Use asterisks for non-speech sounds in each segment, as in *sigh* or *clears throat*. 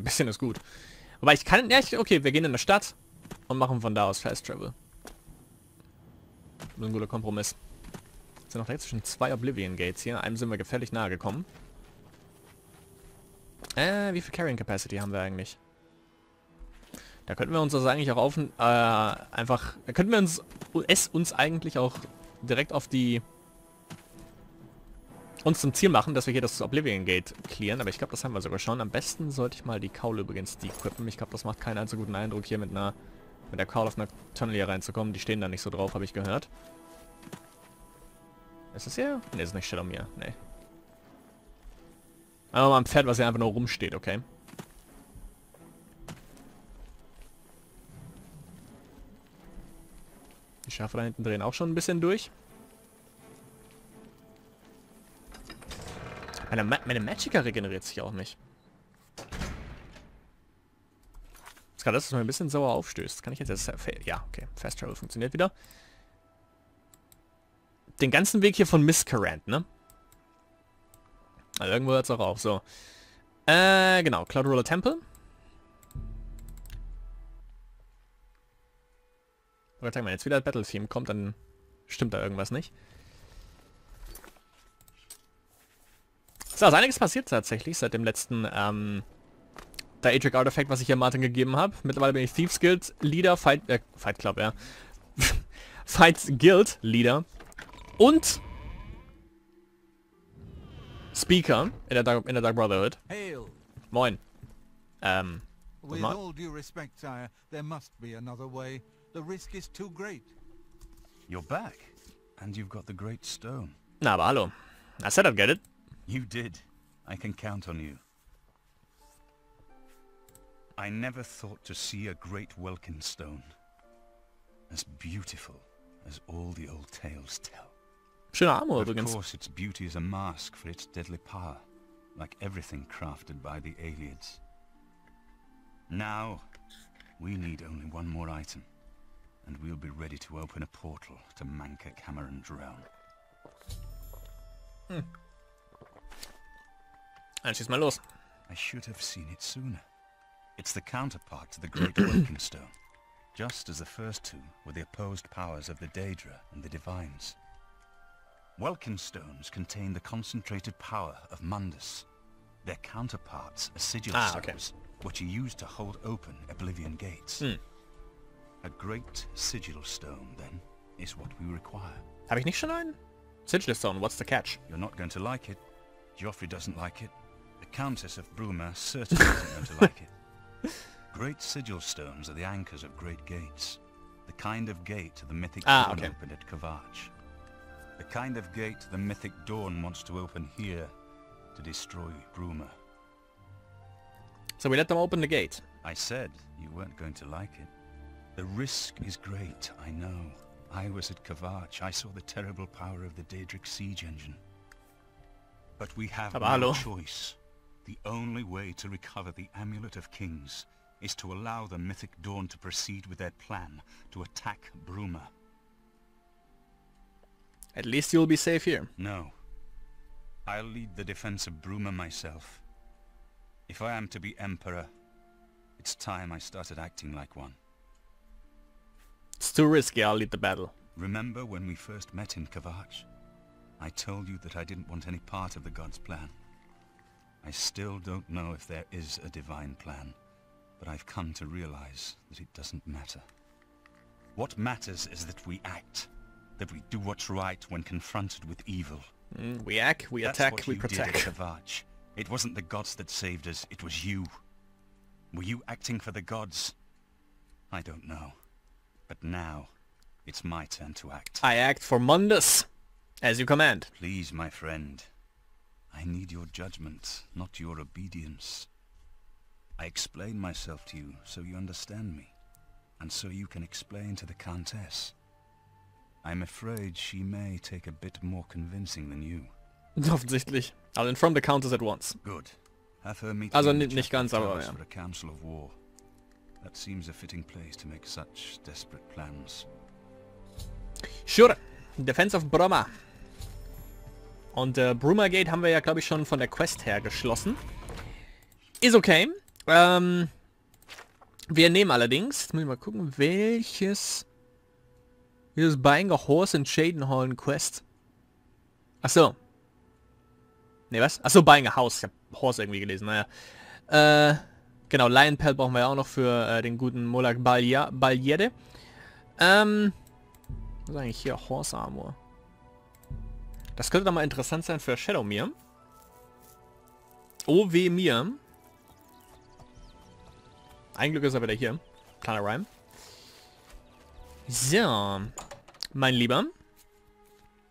ein bisschen ist gut. Aber ich kann... Ja, ich, okay, wir gehen in eine Stadt und machen von da aus Fast Travel. Das ist ein guter Kompromiss. Es sind noch direkt zwischen zwei Oblivion Gates hier. Einem sind wir gefährlich nahe gekommen. Äh, wie viel Carrying Capacity haben wir eigentlich? Da könnten wir uns das eigentlich auch auf... Äh, einfach... Da könnten wir uns... Es uns eigentlich auch direkt auf die... Uns zum Ziel machen, dass wir hier das Oblivion Gate clearen. Aber ich glaube, das haben wir sogar schon. Am besten sollte ich mal die Kaul übrigens dequippen. Ich glaube, das macht keinen allzu guten Eindruck, hier mit einer... Mit der Call auf einer Tunnel hier reinzukommen. Die stehen da nicht so drauf, habe ich gehört. Ist das hier? Ne, ist nicht Shadow mir. Ne. Aber mal ein Pferd, was hier einfach nur rumsteht, okay. Die Schafe da hinten drehen auch schon ein bisschen durch. Meine, Ma meine Magicka regeneriert sich auch nicht. Das kann das, was mir ein bisschen sauer aufstößt. Kann ich jetzt... jetzt ja, okay. Fast Travel funktioniert wieder. Den ganzen Weg hier von Miscarant, ne? Also irgendwo hört es auch auf. So. Äh, genau. Cloud Roller Temple. Oder wenn jetzt wieder das Battle Theme kommt, dann stimmt da irgendwas nicht. So, also einiges passiert tatsächlich seit dem letzten ähm, Daedric Artifact, was ich hier Martin gegeben habe. Mittlerweile bin ich Thieves Guild Leader, Fight, äh, Fight Club, ja. *laughs* Fight Guild Leader. Und Speaker in der Dark, in der Dark Brotherhood. Hail. Moin. Ähm. With all due respect, sire, there must be another way. The risk is too great. You're back, and you've got the great stone. Na, aber hallo. I said I'd get it. You did. I can count on you. I never thought to see a great Welkynd stone. As beautiful as all the old tales tell. Schöne Armor Of course, its beauty is a mask for its deadly power, like everything crafted by the Ayleids. Now, we need only one more item, and we'll be ready to open a portal to Mankar Camoran's realm. Dann schieß mal los. I should have seen it sooner. It's the counterpart to the Great *clears throat* Welkynd Stone, just as the first two were the opposed powers of the Daedra and the Divines. Welkynd stones contain the concentrated power of Mundus. Their counterparts are sigil Ah, okay. stones, which are used to hold open Oblivion gates. Hmm. A great sigil stone, then, is what we require. Habe ich nicht schon einen? Sigil Stone, what's the catch? You're not going to like it. Jauffre doesn't like it. The Countess of Bruma certainly isn't going to like it. *laughs* Great sigil stones are the anchors of great gates. The kind of gate the mythic Ah, Dawn okay. opened at Kvatch. The kind of gate the mythic Dawn wants to open here to destroy Bruma. So we let them open the gate. I said you weren't going to like it. The risk is great, I know. I was at Kvatch. I saw the terrible power of the Daedric siege engine. But we have Aber no choice. The only way to recover the Amulet of Kings is to allow the Mythic Dawn to proceed with their plan to attack Bruma. At least you'll be safe here. No. I'll lead the defense of Bruma myself. If I am to be Emperor, it's time I started acting like one. It's too risky, I'll lead the battle. Remember when we first met in Kvatch? I told you that I didn't want any part of the God's plan. I still don't know if there is a divine plan, but I've come to realize that it doesn't matter. What matters is that we act, that we do what's right when confronted with evil. Mm, we act, we That's attack, what we you did protect. *laughs* at. It wasn't the gods that saved us, it was you. Were you acting for the gods? I don't know. But now, it's my turn to act. I act for Mundus, as you command. Please, my friend. I need your judgment, not your obedience. I explain myself to you so you understand me, and so you can explain to the Countess. I'm afraid she may take a bit more convincing than you. *laughs* Offensichtlich. I'll inform the countess at once. Good. Have her meet Also you in ni- the nicht chapel ganz, aber ja. for a council of war. That seems a fitting place to make such desperate plans. Sure. Defense of Bruma. Und äh, Bruma Gate haben wir ja, glaube ich, schon von der Quest her geschlossen. Ist okay. Ähm, wir nehmen allerdings, jetzt muss ich mal gucken, welches... Dieses Buying a Horse in Shadenhall Quest. Ach so. Ne, was? Ach so, Buying a House. Ich habe Horse irgendwie gelesen, naja. Äh, genau, Lion Pelt brauchen wir ja auch noch für äh, den guten Molak Baljede. Ähm, was ist eigentlich hier? Horse Armor. Das könnte doch mal interessant sein für Shadowmere. Oh weh mir. Ein Glück ist er wieder hier. Kleiner Rhyme. So. Mein Lieber.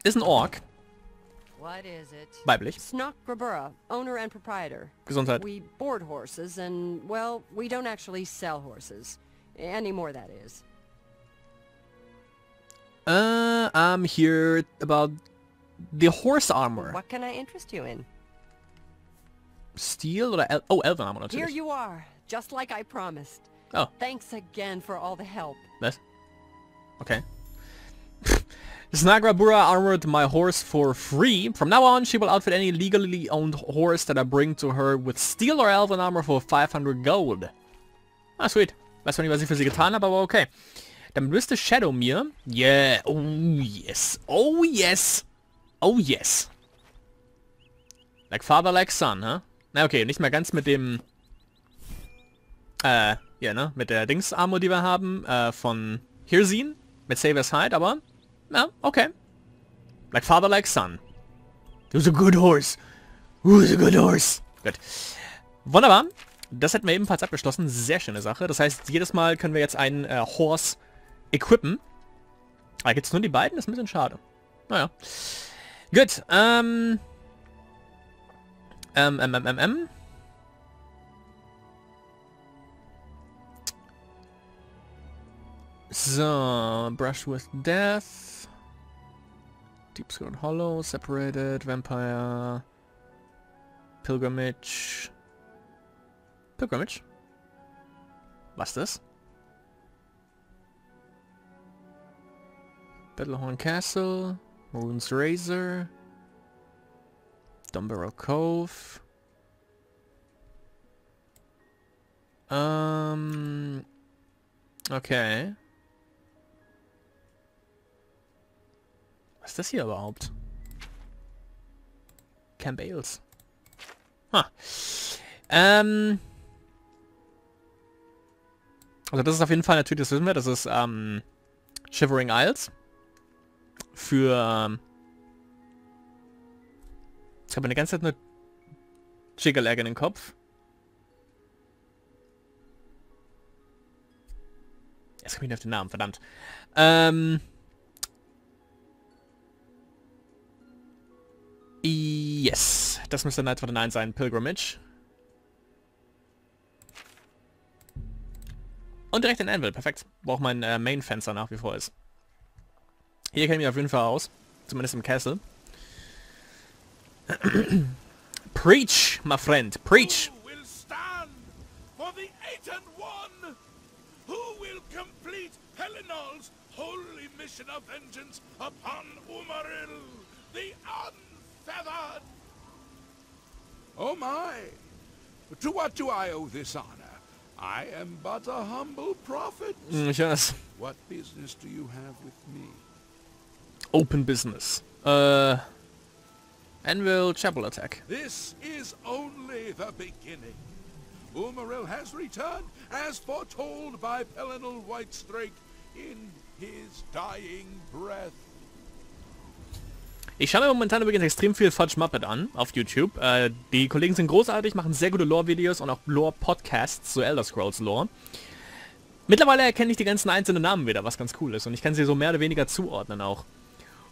Ist ein Ork. What is it? Weiblich. Snock Grabura, owner and proprietor. Gesundheit. We board horses and, well, we don't actually sell horses. Anymore, that is. Uh, I'm here about the horse armor. What can I interest you in? Steel or El Oh, Elven Armor Here you are, just like I promised. Oh. Thanks again for all the help. Was? Okay. *laughs* Snak gra-Bura armored my horse for free. From now on, she will outfit any legally owned horse that I bring to her with steel or elven armor for 500 gold. Ah, sweet. Weiß zwar nicht, was ich für sie getan habe, aber okay. Dann müsste Shadowmere... Yeah. Oh, yes. Oh, yes. Oh, yes. Like father, like son, huh? Na, okay, nicht mehr ganz mit dem... Äh, ja, ne? Mit der Dings-Armor, die wir haben, äh, von Hirzine. Mit Saber's Hide, aber... Ja, okay. Like father, like son. It was a good horse. It was a good horse. Gut. Wunderbar. Das hätten wir ebenfalls abgeschlossen. Sehr schöne Sache. Das heißt, jedes Mal können wir jetzt einen äh, Horse equippen. Aber jetzt nur die beiden? Das ist ein bisschen schade. Naja. Gut. Ähm... Um, um, um, so, Brush with Death. Deepscorn Hollow, Separated, Vampire, Pilgrimage. Pilgrimage? Was das? Battlehorn Castle, Maroon's Razor, Dumbarrow Cove. Ähm... Okay. Was ist das hier überhaupt? Camp Ailes. Ha. Ähm. Also das ist auf jeden Fall natürlich, das wissen wir, das ist ähm, Shivering Isles. Für... Ähm, ich habe eine ganze Zeit nur Jiggle Egg in den Kopf. Jetzt komme ich nicht auf den Namen, verdammt. Ähm... Yes. Das müsste Night for Nine sein. Pilgrimage. Und direkt in Anvil. Perfekt. Wo auch mein äh, Main-Fenster nach wie vor ist. Hier kenne ich auf jeden Fall aus. Zumindest im Castle. *clears throat* Preach, my friend. Preach. Who will stand for the eight and one? Who will complete Pelinal's holy mission of vengeance upon Umaril, the unfeathered? Oh my! To what do I owe this honor? I am but a humble prophet. Mm, Höre das. What business do you have with me? Open Business. Äh... Anvil Chapel Attack. This is only the beginning. Umaril has returned as foretold by Pelinal Whitestrake in his dying breath. Ich schaue mir momentan übrigens extrem viel Fudge Muppet an auf YouTube. Äh, die Kollegen sind großartig, machen sehr gute Lore-Videos und auch Lore-Podcasts zu Elder Scrolls Lore. Mittlerweile erkenne ich die ganzen einzelnen Namen wieder, was ganz cool ist. Und ich kann sie so mehr oder weniger zuordnen auch.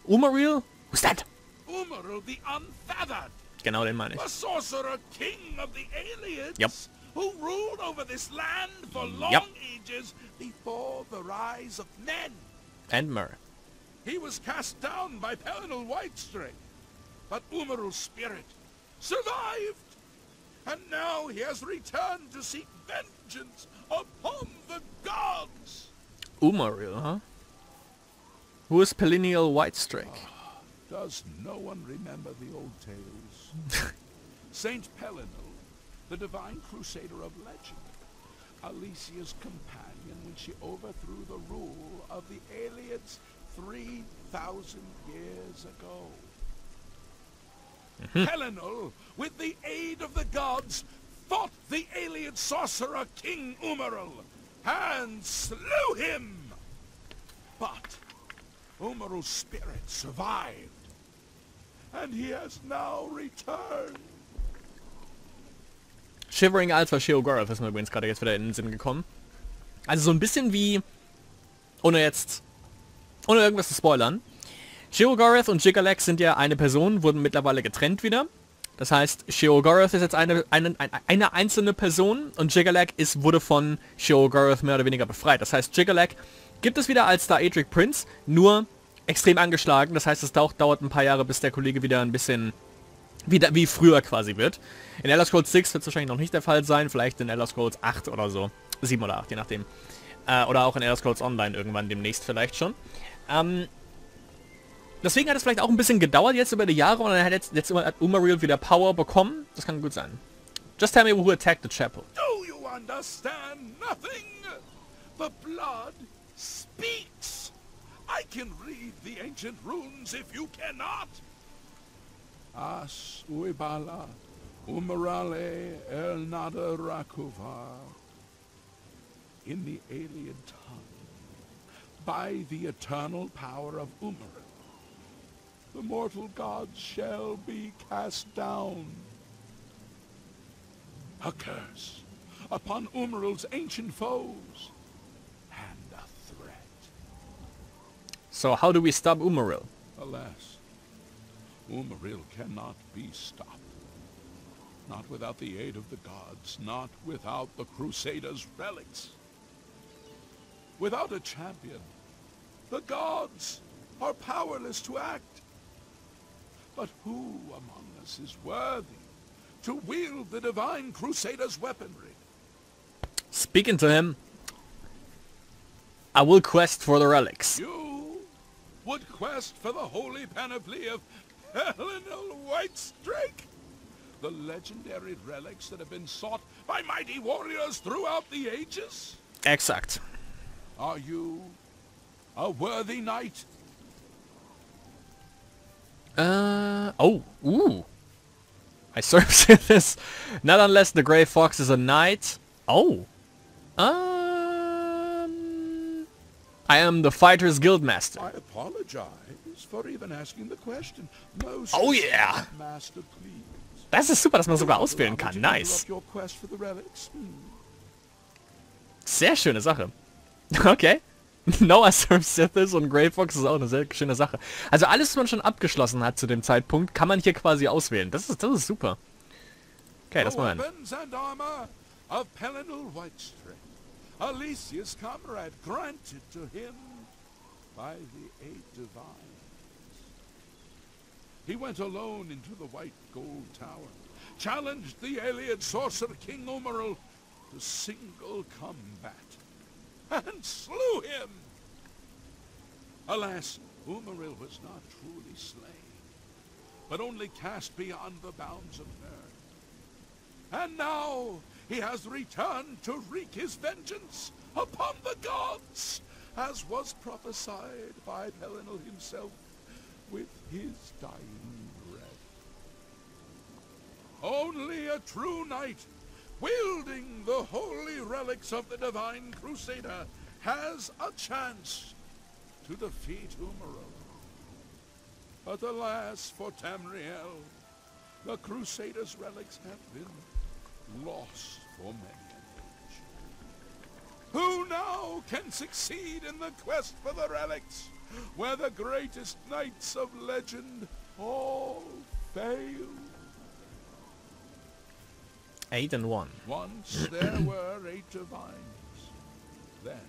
Umaril? Who's that? Umaril, the unfeathered, Genau, den meine ich. the sorcerer king of the Ayleids, Yep. who ruled over this land for long Yep. ages before the rise of men. And Mur. He was cast down by Pelinal Whitestrake, but Umaril's spirit survived. And now he has returned to seek vengeance upon the gods. Umaril, huh? Who is Pelinal Whitestrake? Ah, does no one remember the old tales? *laughs* Saint Pelinal, the divine crusader of legend, Alessia's companion when she overthrew the rule of the Ayleids 3,000 years ago. Mm-hmm. Pelinal, with the aid of the gods, fought the Ayleid sorcerer King Umaril and slew him. But Umaril's spirit survived, and he has now returned. Shivering Alpha Sheogorath ist mir übrigens gerade jetzt wieder in den Sinn gekommen. Also so ein bisschen wie, ohne jetzt, ohne irgendwas zu spoilern. Sheogorath und Jigalax sind ja eine Person, wurden mittlerweile getrennt wieder. Das heißt, Sheogorath ist jetzt eine, eine, eine einzelne Person und Jigalac ist, wurde von Sheogorath mehr oder weniger befreit. Das heißt, Jigalac gibt es wieder als Daedric Prince, nur extrem angeschlagen. Das heißt, es dauert, ein paar Jahre, bis der Kollege wieder ein bisschen wieder wie früher quasi wird. In Elder Scrolls 6 wird es wahrscheinlich noch nicht der Fall sein, vielleicht in Elder Scrolls 8 oder so. 7 oder 8, je nachdem. Äh, oder auch in Elder Scrolls Online irgendwann demnächst vielleicht schon. Ähm, deswegen hat es vielleicht auch ein bisschen gedauert jetzt über die Jahre und dann hat jetzt, jetzt hat Umaril wieder Power bekommen. Das kann gut sein. Just tell me who attacked the chapel. Do you understand nothing? The blood speaks. I can read the ancient runes if you cannot. As uibala, umarale el nada rakuva. In the Ayleid tongue, by the eternal power of Umaril, the mortal gods shall be cast down. A curse upon Umaril's ancient foes, and a threat. So how do we stop Umaril? Alas, Umaril cannot be stopped. Not without the aid of the gods, not without the Crusaders' relics. Without a champion, the gods are powerless to act. But who among us is worthy to wield the divine Crusaders' weaponry? Speaking to him, I will quest for the relics. You would quest for the holy panoply of Pelinal Whitestrake? The legendary relics that have been sought by mighty warriors throughout the ages? Exact. Are you a worthy knight? Uh, oh, ooh. I *laughs* serve this. Not unless the Grey Fox is a knight. Oh. Um, I am the Fighter's Guildmaster. I apologize for even asking the question. Most Oh, yeah. Master, please. Das ist super, dass man sogar auswählen kann. Nice. Hmm. Sehr schöne Sache. *laughs* Okay. Noah Serve Sithis und Grey Fox ist auch eine sehr schöne Sache. Also alles, was man schon abgeschlossen hat zu dem Zeitpunkt, kann man hier quasi auswählen. Das ist, das ist super. Okay, das mal hin. Alessia's comrade, granted to him by the eight divines. He went alone into the White Gold Tower, challenged the Ayleid sorcerer King Umaril to single combat, and slew him. Alas, Umaril was not truly slain, but only cast beyond the bounds of earth. And now he has returned to wreak his vengeance upon the gods, as was prophesied by Pelinal himself with his dying breath. Only a true knight, wielding the holy relics of the divine crusader, has a chance to defeat Umaril. But alas for Tamriel, the crusader's relics have been lost for many an age. Who now can succeed in the quest for the relics, where the greatest knights of legend all fail? Eight and one. Once there *clears throat* were eight divines. Then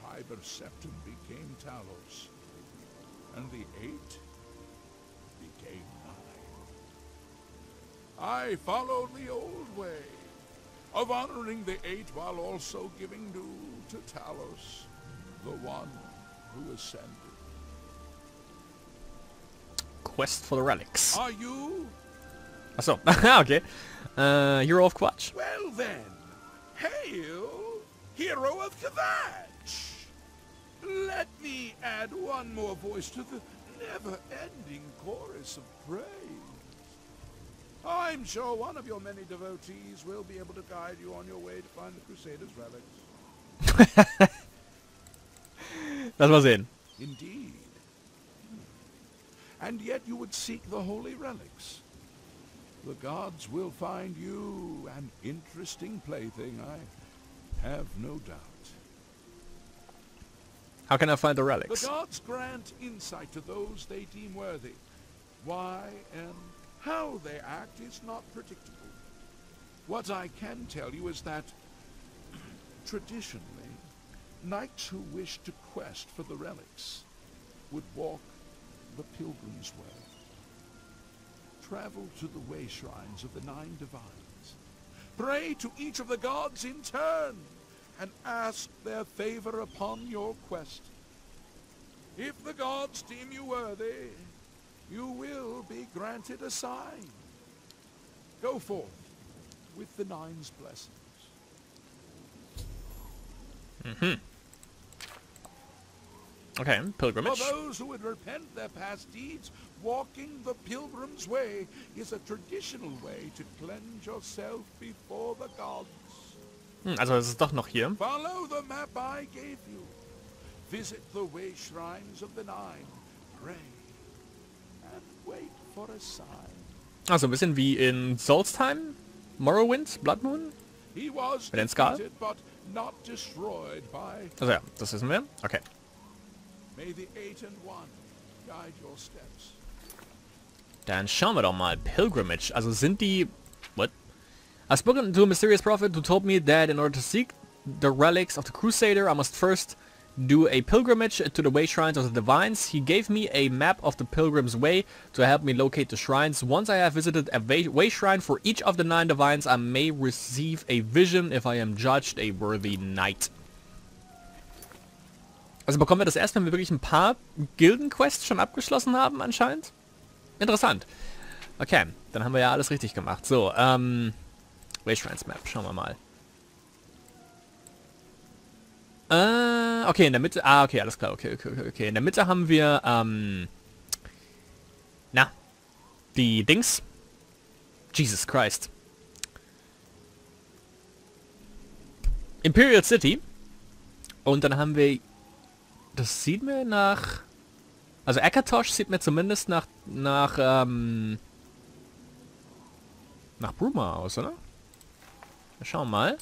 Tiber Septim became Talos, and the eight became nine. I followed the old way of honoring the eight while also giving due to Talos, the one who ascended. Quest for the relics. Are you Achso, *laughs* ah, okay. Äh, Hero of Quatsch. Well then, hail, hero of Kvatch! Let me add one more voice to the never-ending chorus of praise. I'm sure one of your many devotees will be able to guide you on your way to find the Crusaders' relics. *laughs* Lass mal sehen. Indeed. And yet you would seek the holy relics. The gods will find you an interesting plaything, I have no doubt. How can I find the relics? The gods grant insight to those they deem worthy. Why and how they act is not predictable. What I can tell you is that, *clears throat* traditionally, knights who wish to quest for the relics would walk the pilgrim's way. Travel to the way shrines of the nine divines. Pray to each of the gods in turn and ask their favor upon your quest. If the gods deem you worthy, you will be granted a sign. Go forth with the Nine's blessings. Hmm. Okay, For Pilgrimage. those who would repent their past deeds, walking the pilgrim's way is a traditional way to cleanse yourself before the gods. Hm, also es ist doch noch hier. Follow the map I gave you. Visit the way shrines of the Nine. Pray and wait for a sign. Also ein bisschen wie in Solstheim, Morrowind, Blood Moon. He was mit den Skaal. destroyed by. Also ja, das wissen wir. Okay. May the Eight and One guide your steps. Dann schauen wir doch mal. Pilgrimage. Also sind die... What? I spoken to a mysterious prophet who told me that in order to seek the relics of the Crusader, I must first do a pilgrimage to the way shrines of the divines. He gave me a map of the pilgrim's way to help me locate the shrines. Once I have visited a way, way shrine for each of the nine divines, I may receive a vision if I am judged a worthy knight. Also bekommen wir das erst, wenn wir wirklich ein paar Gilden-Quests schon abgeschlossen haben anscheinend? Interessant. Okay, dann haben wir ja alles richtig gemacht. So, ähm... Wayshrines Map, schauen wir mal. Äh, okay, in der Mitte... Ah, okay, alles klar. Okay, okay, okay, okay. In der Mitte haben wir, ähm... Na, die Dings. Jesus Christ. Imperial City. Und dann haben wir... Das sieht mir nach... Also Akatosh sieht mir zumindest nach... Nach, ähm... Nach Bruma aus, oder? Wir schauen mal.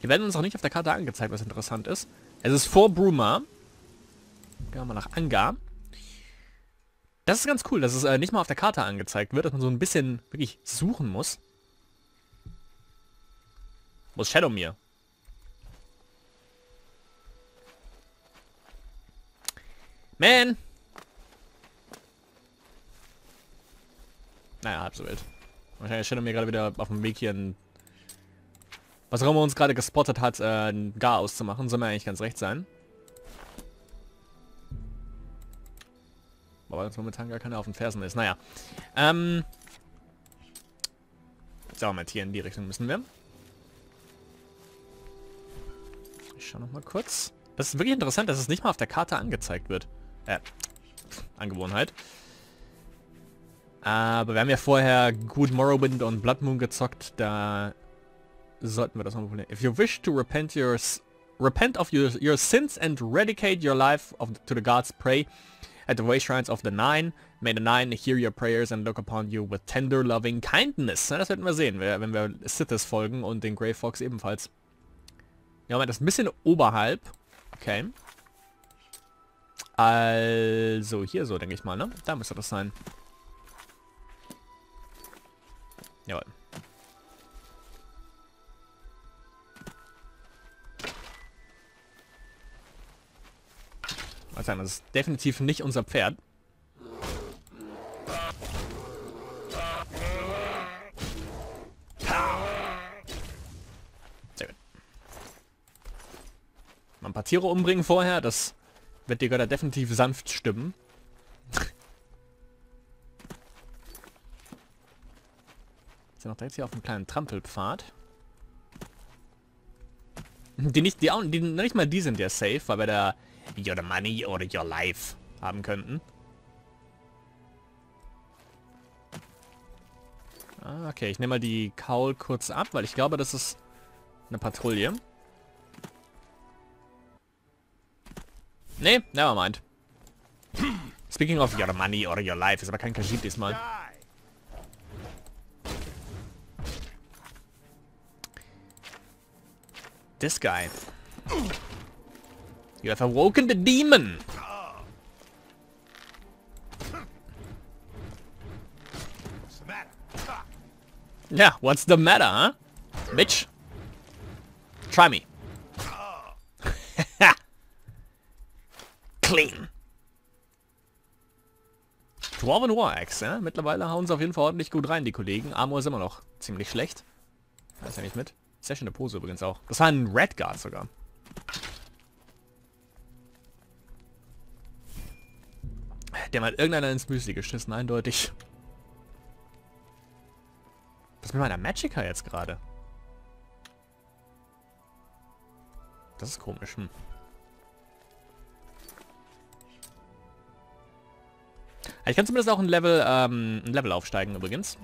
Hier werden uns auch nicht auf der Karte angezeigt, was interessant ist. Es ist vor Bruma. Gehen wir mal nach Anga. Das ist ganz cool, dass es äh, nicht mal auf der Karte angezeigt wird, dass man so ein bisschen wirklich suchen muss. Wo ist Shadowmere? Man! Naja, halb so wild. Wahrscheinlich ist Shadowmere gerade wieder auf dem Weg hier ein... Was auch immer uns gerade gespottet hat, äh, Gar auszumachen. Soll mir eigentlich ganz recht sein. Aber jetzt momentan gar keiner auf den Fersen ist. Naja. Ähm... Wir mal, hier in die Richtung müssen wir. Ich schau noch mal kurz. Das ist wirklich interessant, dass es nicht mal auf der Karte angezeigt wird. Äh, Angewohnheit. Aber wir haben ja vorher gut Morrowind und Blood Moon gezockt, da sollten wir das mal probieren. If you wish to repent your repent of your, your sins and redicate your life of, to the gods, pray at the way shrines of the Nine. May the Nine hear your prayers and look upon you with tender loving kindness. Ja, das werden wir sehen, wenn wir Sithis folgen und den Grey Fox ebenfalls. Ja, das ist ein bisschen oberhalb. Okay. Also, hier so, denke ich mal, ne? Da müsste das sein. Jawohl. Mal das ist definitiv nicht unser Pferd. Mal ein paar Tiere umbringen vorher, das wird die Götter definitiv sanft stimmen. Jetzt sind noch direkt hier auf einem kleinen Trampelpfad. Die nicht, die, auch, die nicht mal die sind ja safe, weil bei der Your Money oder Your Life haben könnten. Ah, okay, ich nehme mal die Kaul kurz ab, weil ich glaube, das ist eine Patrouille. Nee, never mind. Speaking of your money or your life, ist aber kein Kajit diesmal. This guy. You have awoken the demon. Yeah, what's the matter, huh? Bitch. Try me. *laughs* Clean. Dwarven War Axe, ja? Mittlerweile hauen sie auf jeden Fall ordentlich gut rein, die Kollegen. Armor ist immer noch ziemlich schlecht. Weiß ja nicht mit. Sehr schöne Pose übrigens auch. Das war ein Red Guard sogar. Der hat irgendeiner ins Müsli geschissen, eindeutig. Was mit meiner Magica jetzt gerade? Das ist komisch. Hm. Ich kann zumindest auch ein Level, ähm, ein Level aufsteigen übrigens.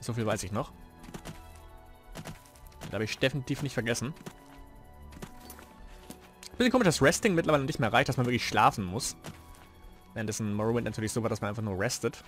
So viel weiß ich noch. Da habe ich definitiv nicht vergessen. Bisschen komisch, dass Resting mittlerweile nicht mehr reicht, dass man wirklich schlafen muss. Währenddessen Morrowind natürlich so war, dass man einfach nur restet.